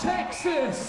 Texas.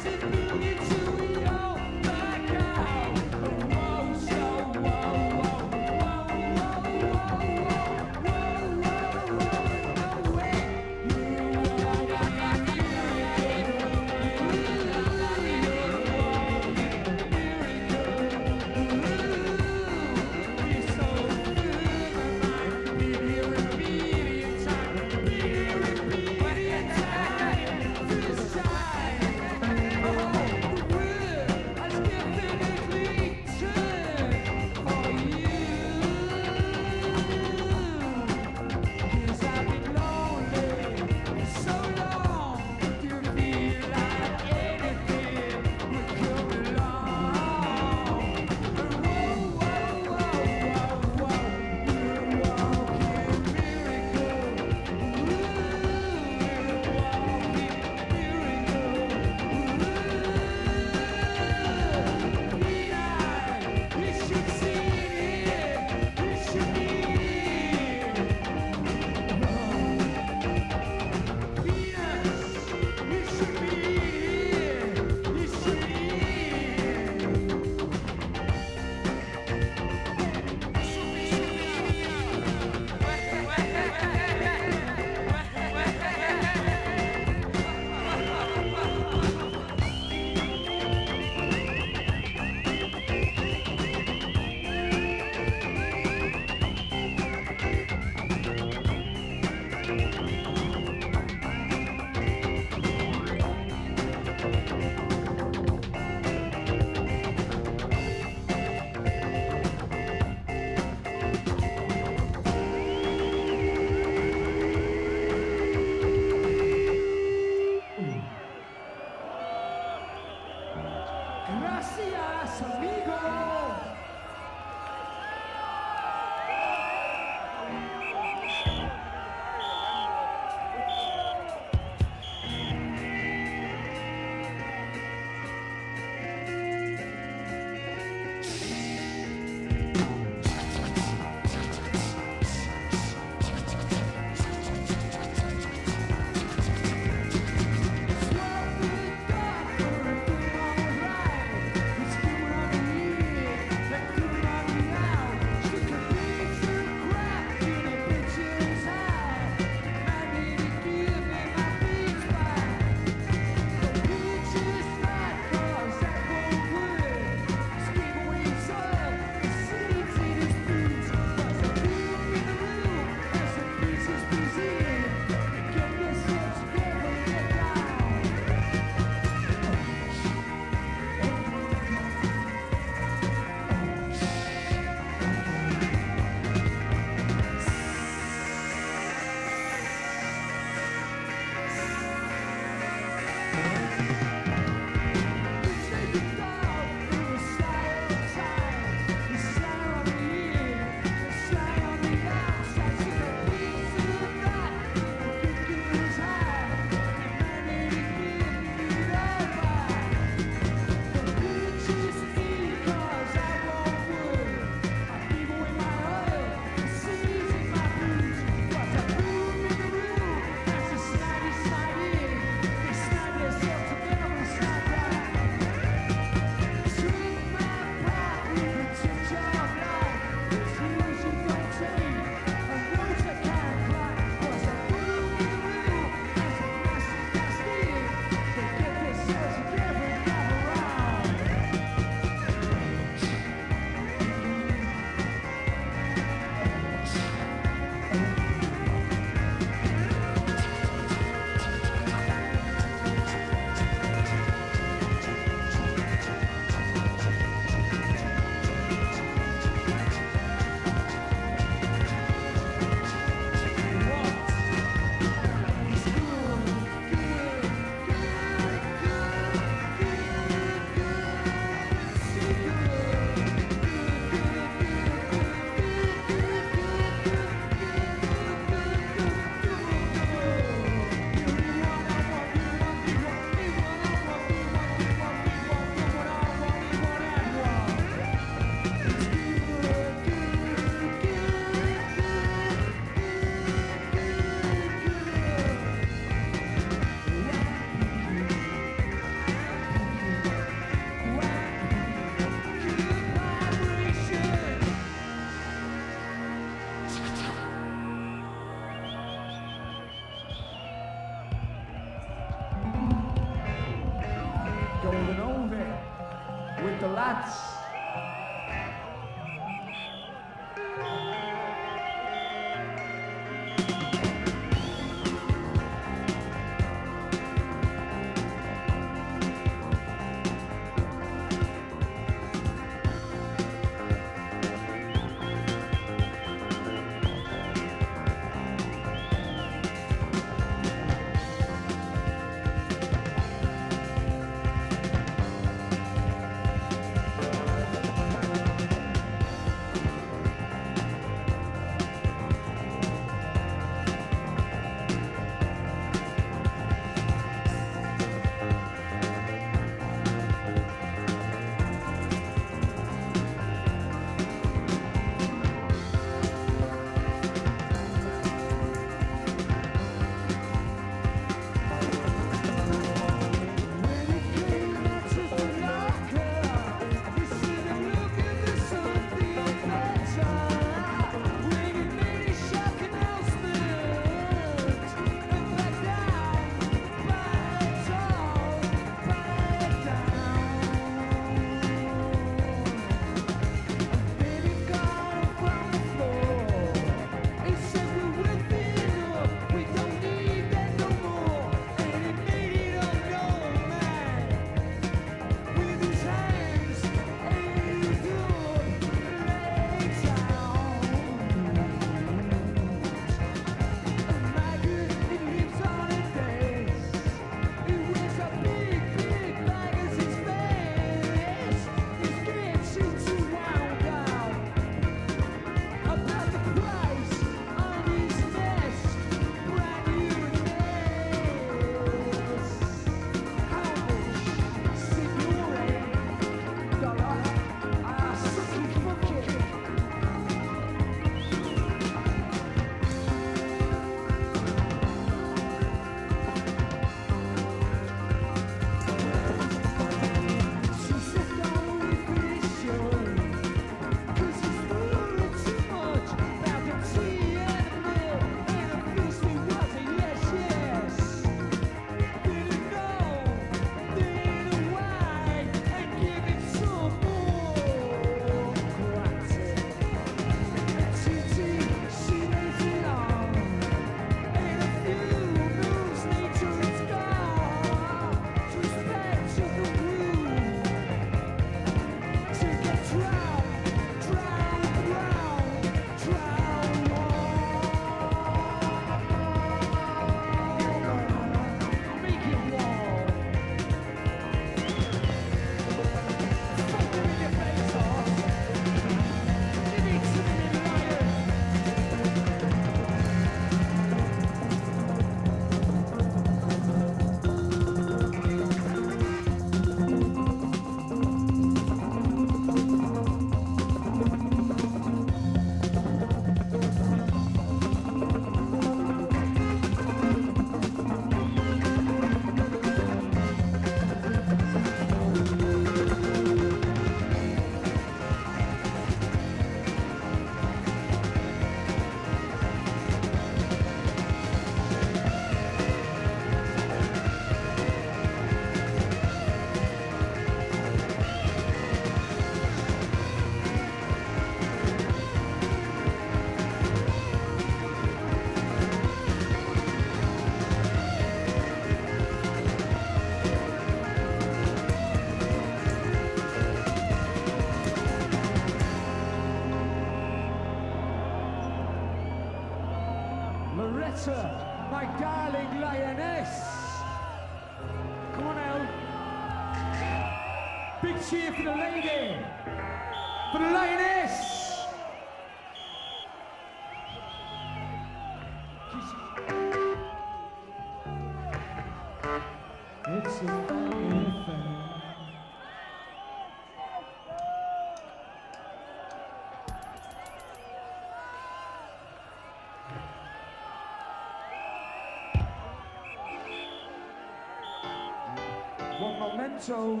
One momento.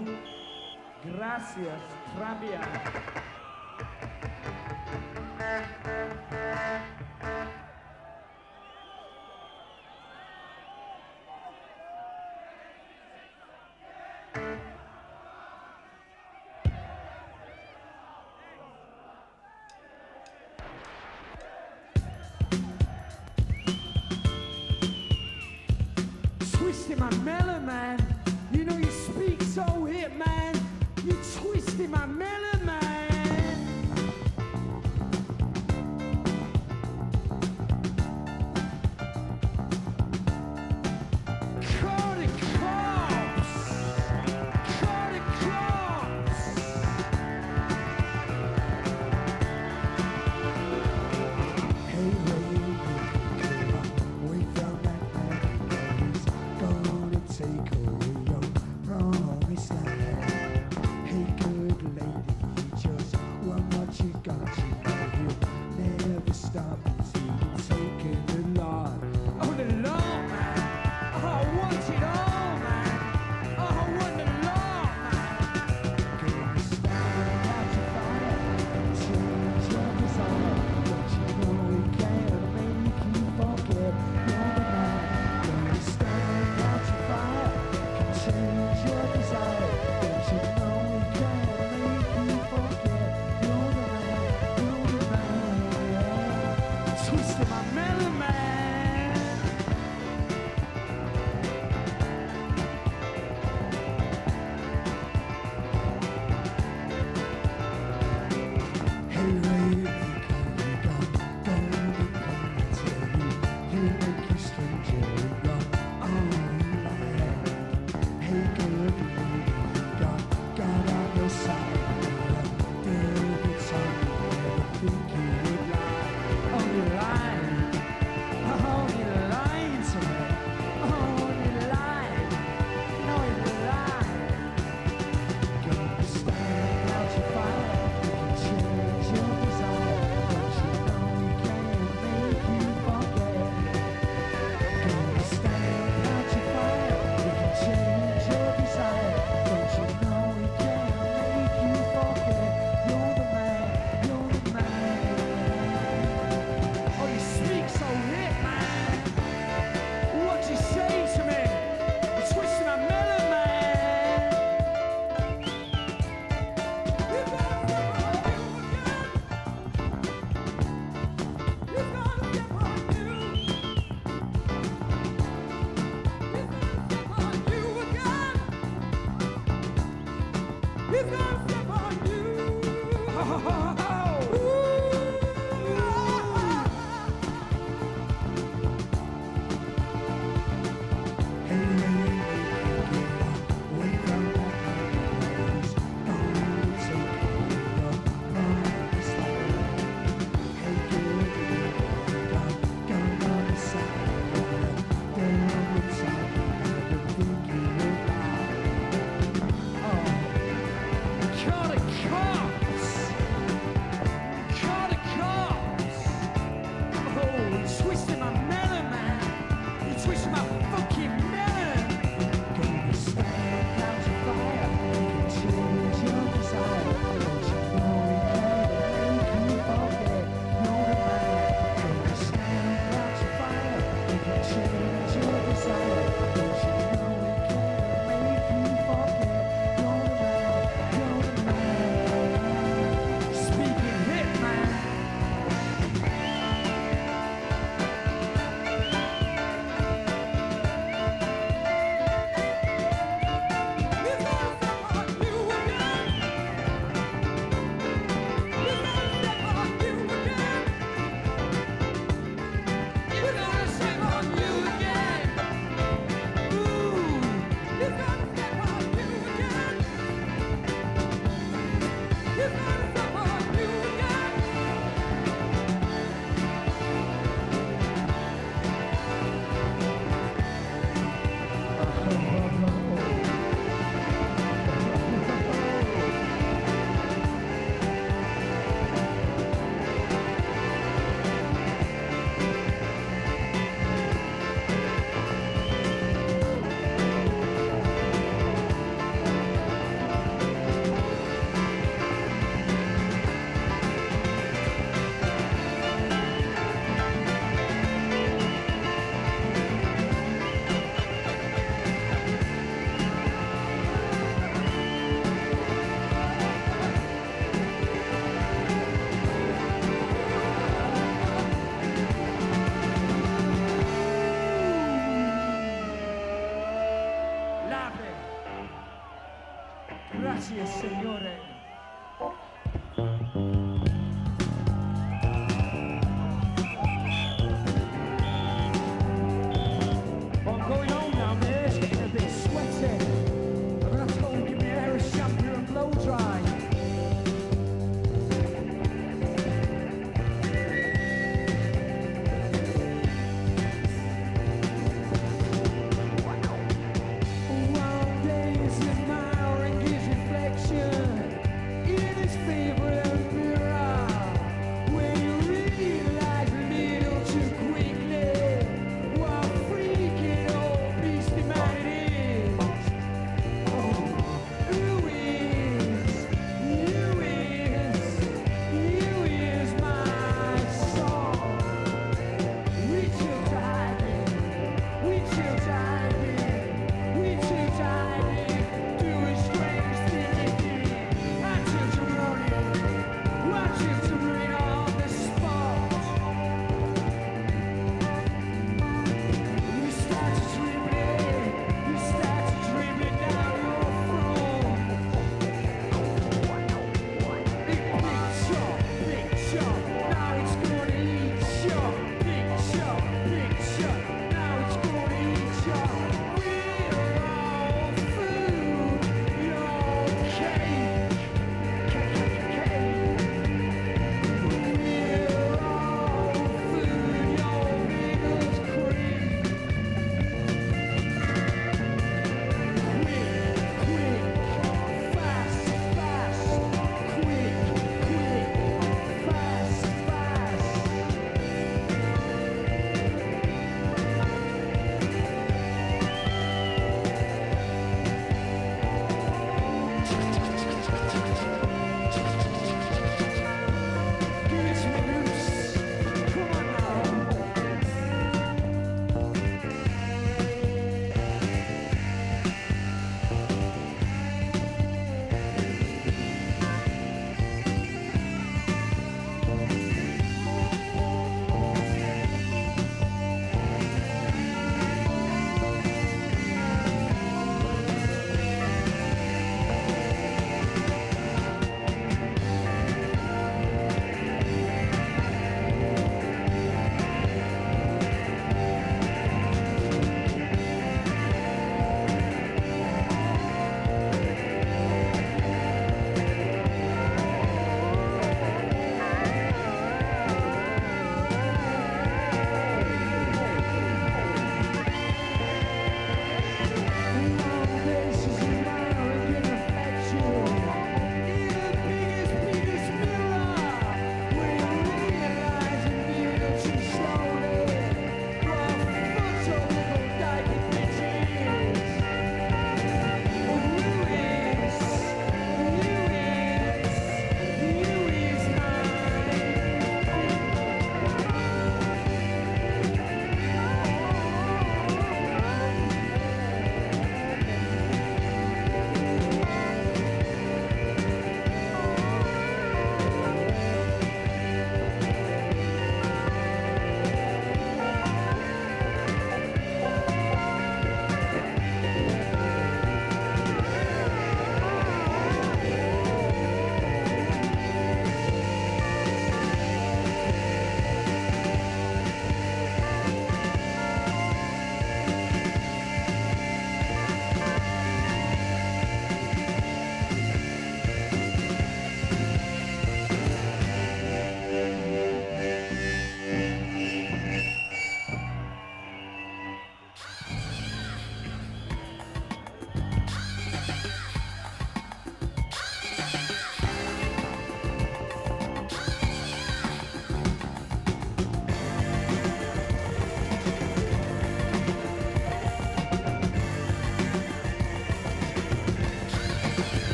Gracias, Trabia. Twisting my melon, man.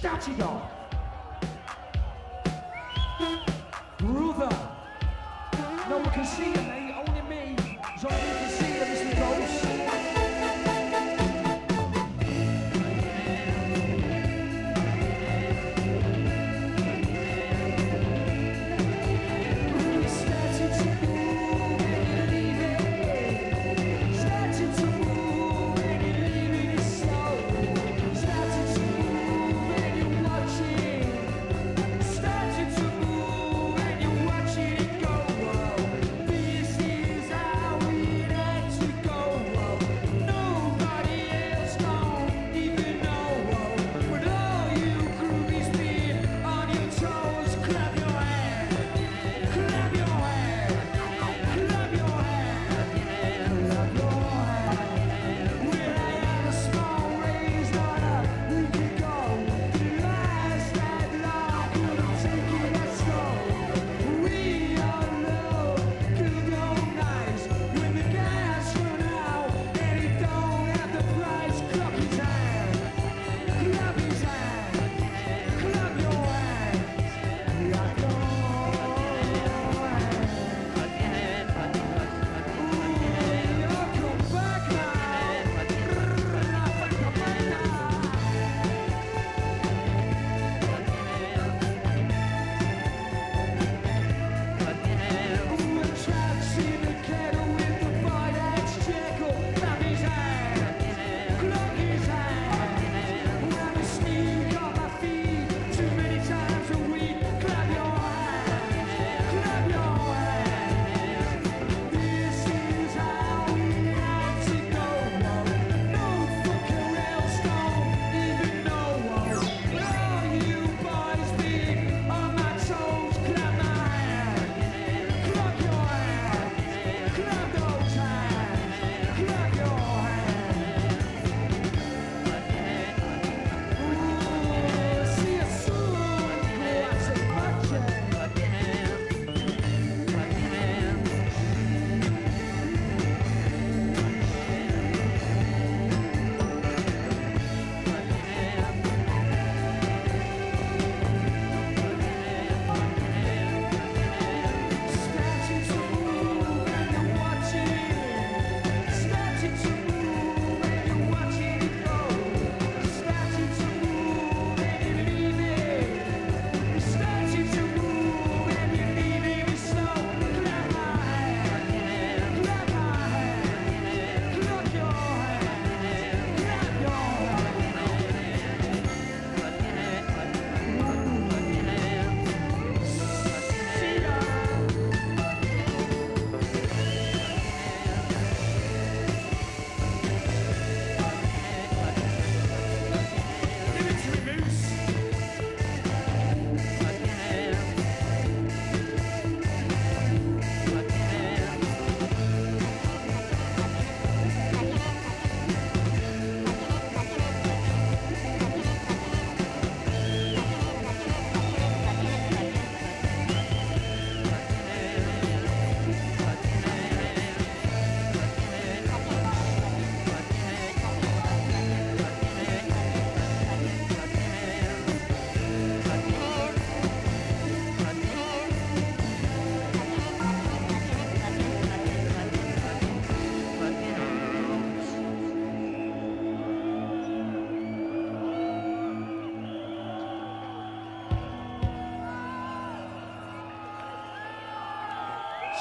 Start it off.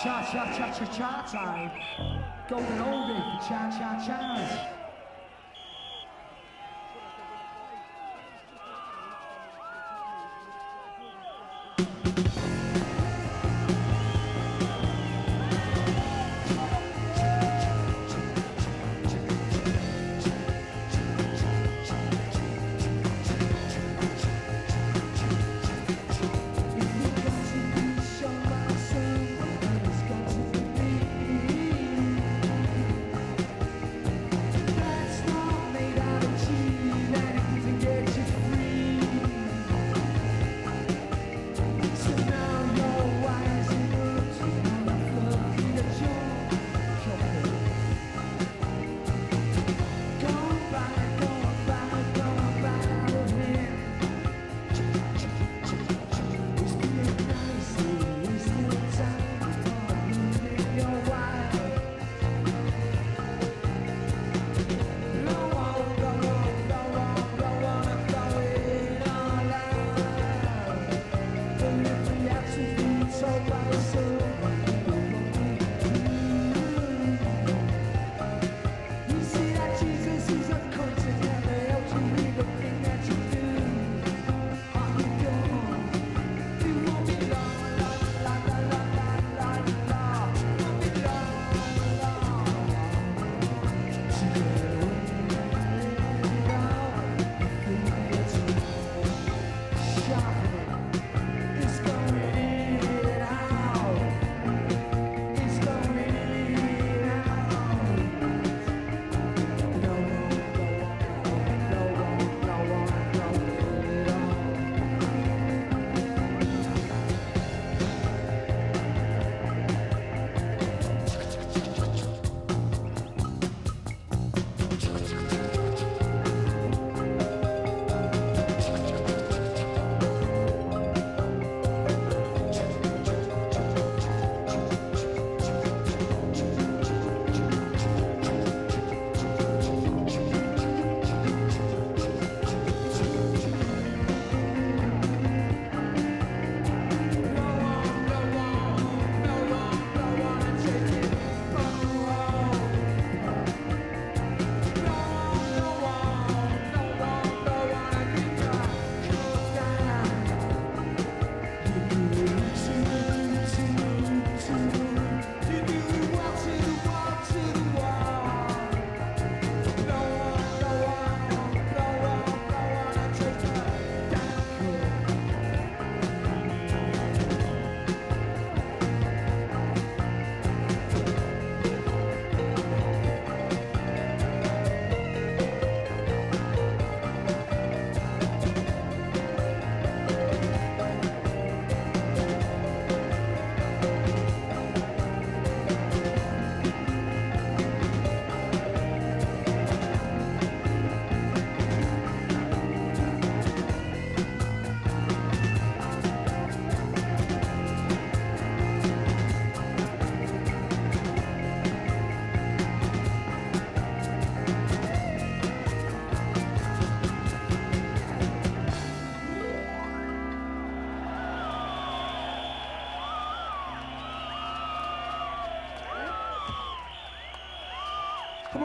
Cha cha cha cha cha time. Golden oldie for cha cha chas.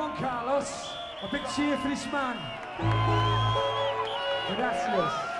On, Carlos. A big cheer for this man. Gracias.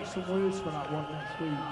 Write some words for that one next week.